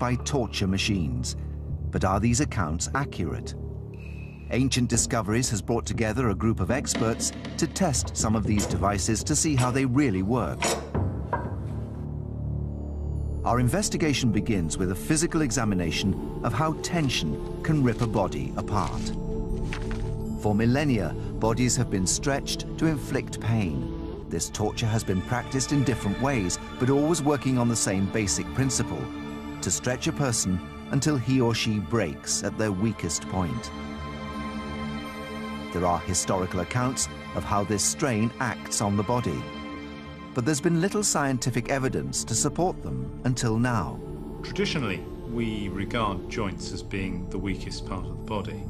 by torture machines. But are these accounts accurate? Ancient Discoveries has brought together a group of experts to test some of these devices to see how they really work. Our investigation begins with a physical examination of how tension can rip a body apart. For millennia, bodies have been stretched to inflict pain. This torture has been practiced in different ways, but always working on the same basic principle, to stretch a person until he or she breaks at their weakest point. There are historical accounts of how this strain acts on the body but there's been little scientific evidence to support them until now. Traditionally, we regard joints as being the weakest part of the body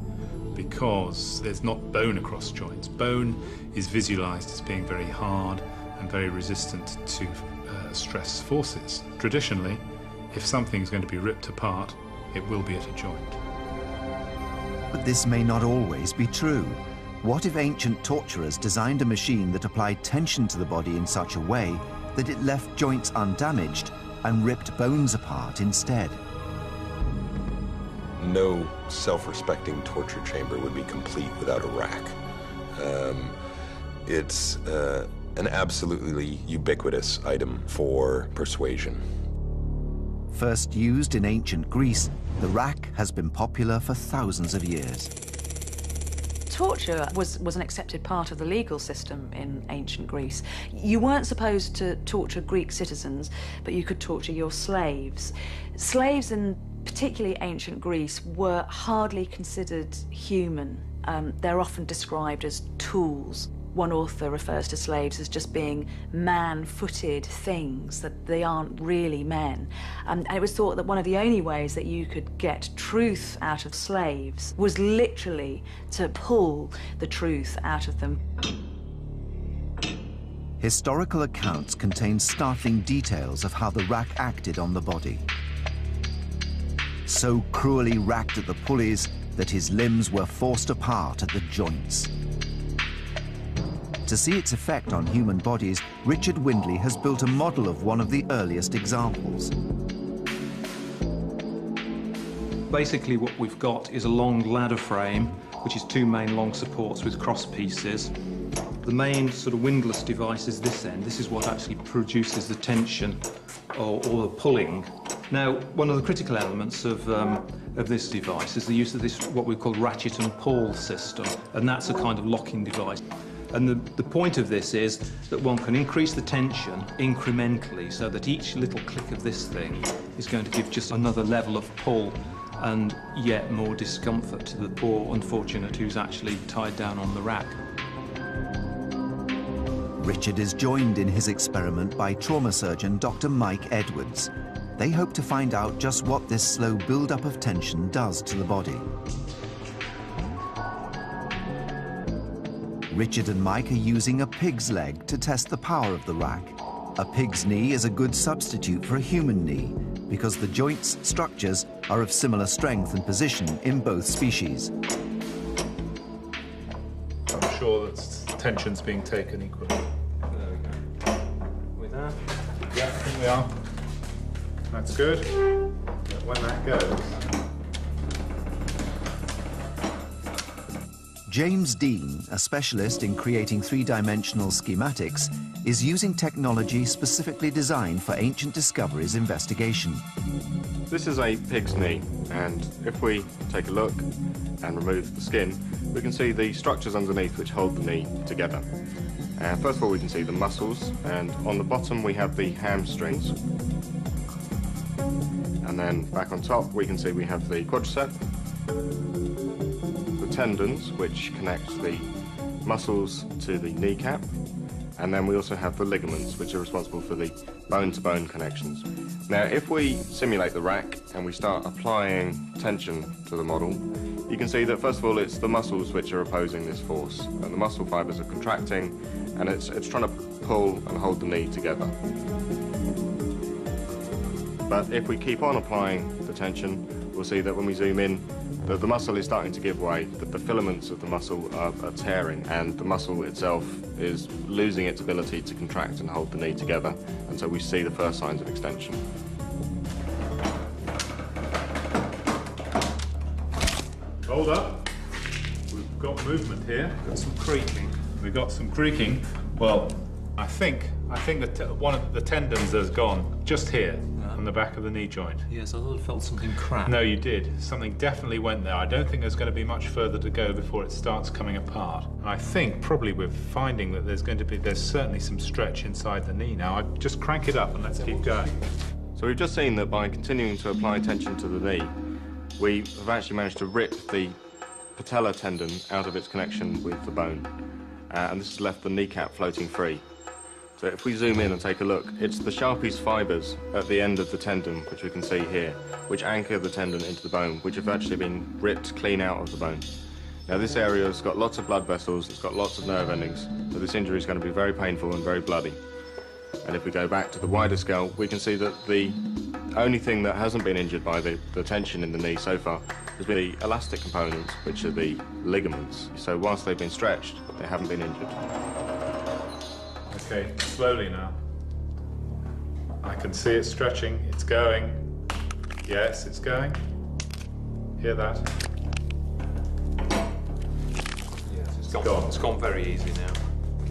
because there's not bone across joints. Bone is visualized as being very hard and very resistant to uh, stress forces. Traditionally, if something's going to be ripped apart, it will be at a joint. But this may not always be true. What if ancient torturers designed a machine that applied tension to the body in such a way that it left joints undamaged and ripped bones apart instead? No self-respecting torture chamber would be complete without a rack. Um, it's uh, an absolutely ubiquitous item for persuasion. First used in ancient Greece, the rack has been popular for thousands of years. Torture was, was an accepted part of the legal system in ancient Greece. You weren't supposed to torture Greek citizens, but you could torture your slaves. Slaves in particularly ancient Greece were hardly considered human. Um, they're often described as tools. One author refers to slaves as just being man-footed things, that they aren't really men. Um, and it was thought that one of the only ways that you could get truth out of slaves was literally to pull the truth out of them. Historical accounts contain startling details of how the rack acted on the body. So cruelly racked at the pulleys that his limbs were forced apart at the joints. To see its effect on human bodies, Richard Windley has built a model of one of the earliest examples. Basically what we've got is a long ladder frame, which is two main long supports with cross pieces. The main sort of windlass device is this end. This is what actually produces the tension or, or the pulling. Now, one of the critical elements of, um, of this device is the use of this, what we call ratchet and pull system, and that's a kind of locking device. And the, the point of this is that one can increase the tension incrementally so that each little click of this thing is going to give just another level of pull and yet more discomfort to the poor unfortunate who's actually tied down on the rack. Richard is joined in his experiment by trauma surgeon Dr. Mike Edwards. They hope to find out just what this slow build-up of tension does to the body. Richard and Mike are using a pig's leg to test the power of the rack. A pig's knee is a good substitute for a human knee because the joint's structures are of similar strength and position in both species. I'm sure that tension's being taken equally. There we go. With that? Yeah, I think we are. That's good. When that goes, James Dean, a specialist in creating three-dimensional schematics, is using technology specifically designed for ancient discoveries investigation. This is a pig's knee, and if we take a look and remove the skin, we can see the structures underneath which hold the knee together. Uh, first of all, we can see the muscles, and on the bottom we have the hamstrings. And then back on top, we can see we have the quadricep, tendons, which connect the muscles to the kneecap, and then we also have the ligaments, which are responsible for the bone-to-bone -bone connections. Now, if we simulate the rack and we start applying tension to the model, you can see that first of all it's the muscles which are opposing this force. And the muscle fibers are contracting and it's, it's trying to pull and hold the knee together. But if we keep on applying the tension, we'll see that when we zoom in, the, the muscle is starting to give way. The, the filaments of the muscle are, are, tearing, and the muscle itself is losing its ability to contract and hold the knee together. And so we see the first signs of extension. Hold up. We've got movement here. We've got some creaking. We've got some creaking. Well, I think I think that one of the tendons has gone just here on the back of the knee joint. Yes, I thought I felt something crack. No, you did. Something definitely went there. I don't think there's going to be much further to go before it starts coming apart. I think probably we're finding that there's going to be there's certainly some stretch inside the knee now. I just crank it up and let's keep going. So we've just seen that by continuing to apply tension to the knee, we have actually managed to rip the patella tendon out of its connection with the bone. Uh, and this has left the kneecap floating free. So if we zoom in and take a look, it's the Sharpey's fibres at the end of the tendon, which we can see here, which anchor the tendon into the bone, which have actually been ripped clean out of the bone. Now this area has got lots of blood vessels, it's got lots of nerve endings, so this injury is going to be very painful and very bloody. And if we go back to the wider scale, we can see that the only thing that hasn't been injured by the, the tension in the knee so far has been the elastic components, which are the ligaments. So whilst they've been stretched, they haven't been injured. Okay, slowly now. I can see it stretching. It's going. Yes, it's going. Hear that? Yes, it's gone. gone. It's gone very easy now.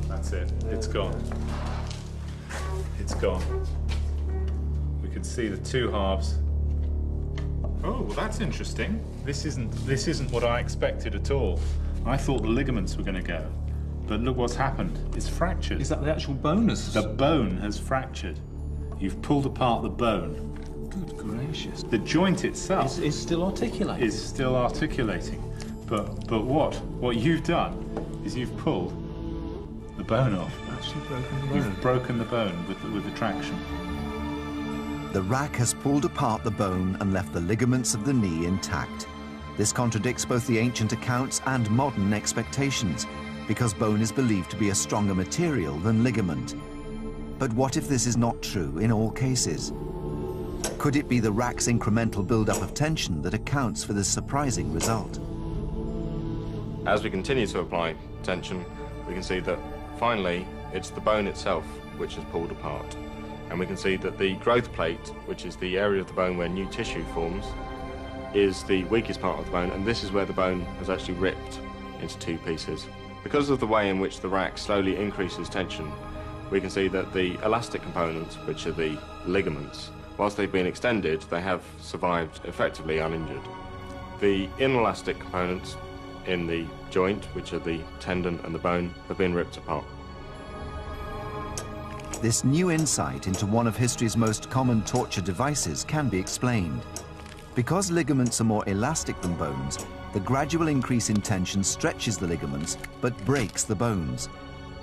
That's it. It's gone. It's gone. We can see the two halves. Oh, well, that's interesting. This isn't this isn't what I expected at all. I thought the ligaments were going to go, but look what's happened. It's fractured. Is that the actual bonus? The bone has fractured. You've pulled apart the bone. Good gracious. The joint itself Is, is still articulating. is still articulating. But but what? What you've done is you've pulled the bone off. actually broken the bone. You've broken the bone with the, with the traction. The rack has pulled apart the bone and left the ligaments of the knee intact. This contradicts both the ancient accounts and modern expectations, because bone is believed to be a stronger material than ligament. But what if this is not true in all cases? Could it be the rack's incremental buildup of tension that accounts for this surprising result? As we continue to apply tension, we can see that finally it's the bone itself which is pulled apart. And we can see that the growth plate, which is the area of the bone where new tissue forms, is the weakest part of the bone, and this is where the bone has actually ripped into two pieces. Because of the way in which the rack slowly increases tension, we can see that the elastic components, which are the ligaments, whilst they've been extended, they have survived effectively uninjured. The inelastic components in the joint, which are the tendon and the bone, have been ripped apart. This new insight into one of history's most common torture devices can be explained. Because ligaments are more elastic than bones, the gradual increase in tension stretches the ligaments but breaks the bones.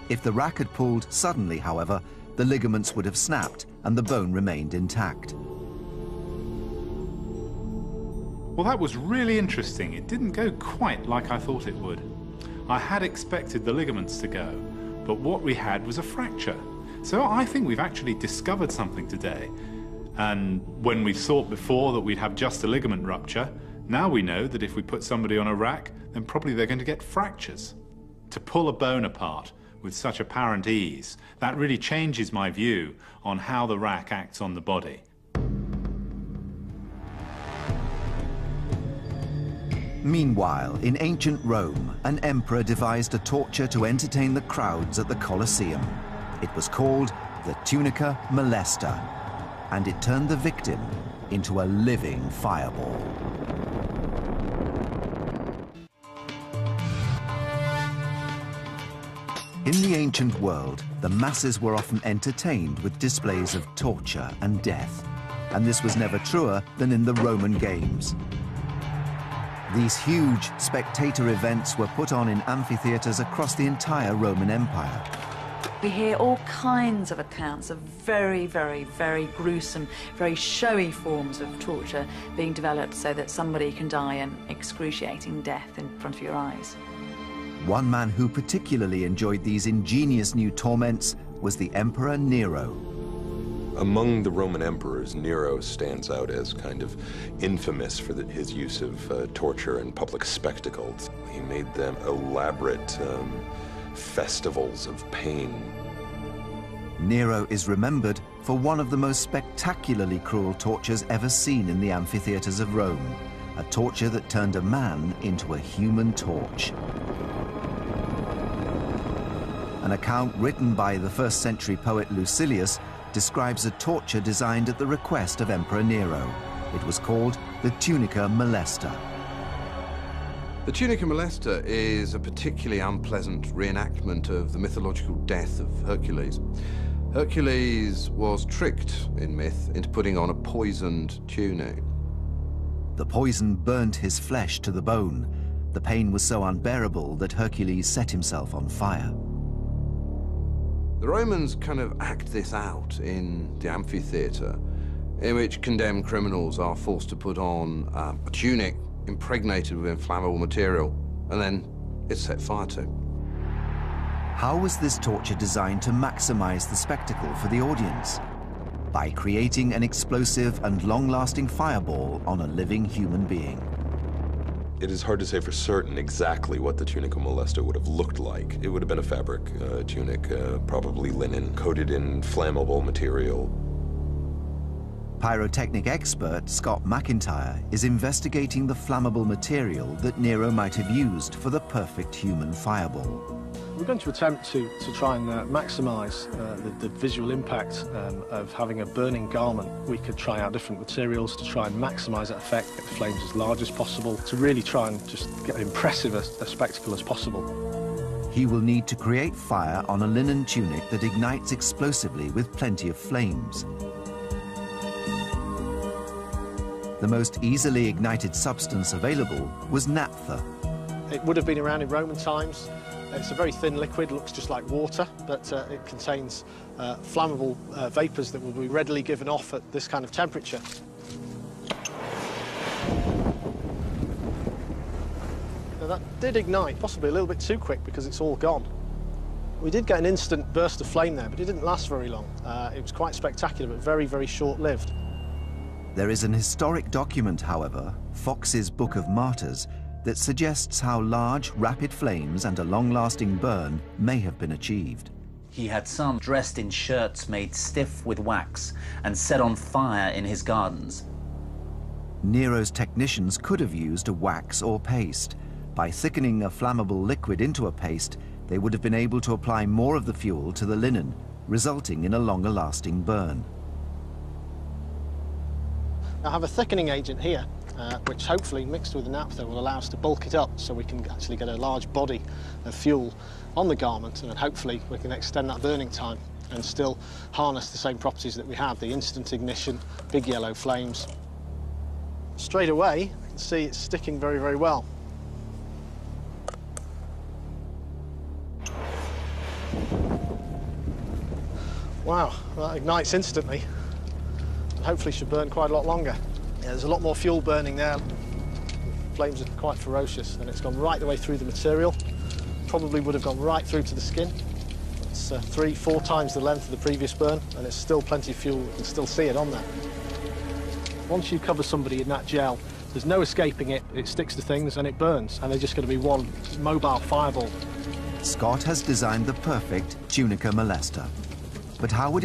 If the rack had pulled suddenly, however, the ligaments would have snapped and the bone remained intact. Well, that was really interesting. It didn't go quite like I thought it would. I had expected the ligaments to go, but what we had was a fracture. So I think we've actually discovered something today. And when we thought before that we'd have just a ligament rupture, now we know that if we put somebody on a rack, then probably they're going to get fractures. To pull a bone apart with such apparent ease, that really changes my view on how the rack acts on the body. Meanwhile, in ancient Rome, an emperor devised a torture to entertain the crowds at the Colosseum. It was called the tunica molesta, and it turned the victim into a living fireball. In the ancient world, the masses were often entertained with displays of torture and death, and this was never truer than in the Roman games. These huge spectator events were put on in amphitheatres across the entire Roman Empire. We hear all kinds of accounts of very, very, very gruesome, very showy forms of torture being developed so that somebody can die an excruciating death in front of your eyes. One man who particularly enjoyed these ingenious new torments was the Emperor Nero. Among the Roman emperors, Nero stands out as kind of infamous for the, his use of uh, torture and public spectacles. He made them elaborate um, festivals of pain. Nero is remembered for one of the most spectacularly cruel tortures ever seen in the amphitheatres of Rome, a torture that turned a man into a human torch. An account written by the first century poet Lucilius describes a torture designed at the request of Emperor Nero. It was called the tunica molesta. The tunica molesta is a particularly unpleasant reenactment of the mythological death of Hercules. Hercules was tricked in myth into putting on a poisoned tunic. The poison burnt his flesh to the bone. The pain was so unbearable that Hercules set himself on fire. The Romans kind of act this out in the amphitheatre, in which condemned criminals are forced to put on um, a tunic impregnated with inflammable material, and then it's set fire to. How was this torture designed to maximize the spectacle for the audience? By creating an explosive and long-lasting fireball on a living human being. It is hard to say for certain exactly what the tunica molesta would have looked like. It would have been a fabric uh, tunic, uh, probably linen, coated in flammable material, Pyrotechnic expert Scott McIntyre is investigating the flammable material that Nero might have used for the perfect human fireball. We're going to attempt to, to try and uh, maximise uh, the, the, visual impact um, of having a burning garment. We could try out different materials to try and maximise that effect, get the flames as large as possible, to really try and just get as impressive a, a spectacle as possible. He will need to create fire on a linen tunic that ignites explosively with plenty of flames. The most easily ignited substance available was naphtha. It would have been around in Roman times. It's a very thin liquid, looks just like water, but uh, it contains uh, flammable uh, vapours that will be readily given off at this kind of temperature. Now that did ignite, possibly a little bit too quick because it's all gone. We did get an instant burst of flame there, but it didn't last very long. Uh, it was quite spectacular, but very, very short-lived. There is an historic document, however, Foxe's Book of Martyrs, that suggests how large, rapid flames and a long-lasting burn may have been achieved. He had some dressed in shirts made stiff with wax and set on fire in his gardens. Nero's technicians could have used a wax or paste. By thickening a flammable liquid into a paste, they would have been able to apply more of the fuel to the linen, resulting in a longer lasting burn. I have a thickening agent here, uh, which hopefully mixed with the naphtha will allow us to bulk it up so we can actually get a large body of fuel on the garment and hopefully we can extend that burning time and still harness the same properties that we have, the instant ignition, big yellow flames. Straight away, you can see it's sticking very, very well. Wow, that ignites instantly hopefully should burn quite a lot longer. Yeah, there's a lot more fuel burning there. Flames are quite ferocious and it's gone right the way through the material. Probably would have gone right through to the skin. It's uh, three, four times the length of the previous burn and it's still plenty of fuel. You can still see it on there. Once you cover somebody in that gel, there's no escaping it. It sticks to things and it burns and they're just going to be one mobile fireball. Scott has designed the perfect tunica molesta. But how would